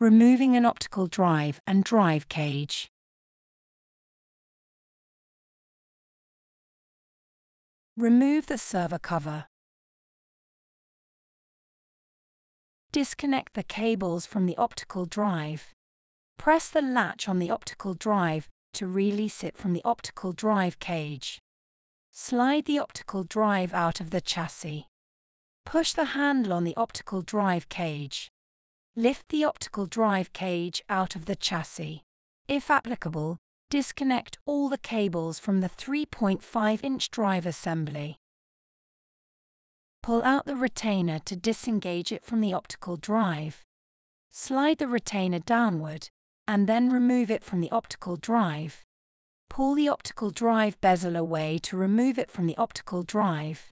removing an optical drive and drive cage. Remove the server cover. Disconnect the cables from the optical drive. Press the latch on the optical drive to release it from the optical drive cage. Slide the optical drive out of the chassis. Push the handle on the optical drive cage. Lift the optical drive cage out of the chassis. If applicable, disconnect all the cables from the 3.5-inch drive assembly. Pull out the retainer to disengage it from the optical drive. Slide the retainer downward, and then remove it from the optical drive. Pull the optical drive bezel away to remove it from the optical drive.